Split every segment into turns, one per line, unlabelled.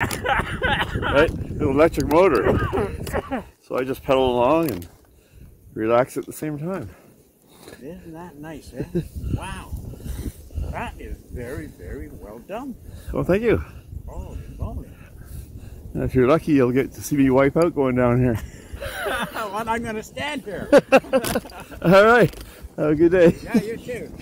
right? An electric motor. So I just pedal along and relax at the same time.
Isn't that nice, eh? wow. That is very, very well done.
Well, thank you.
Holy moly.
And if you're lucky, you'll get to see me wipe out going down here.
well, I'm going to stand here.
All right. Have a good day.
Yeah, you too.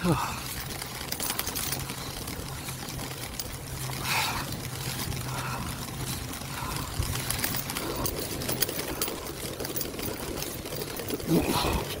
Oh.